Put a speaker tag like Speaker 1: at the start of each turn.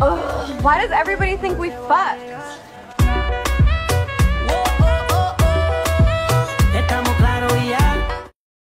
Speaker 1: Ugh, why does everybody think we fuck?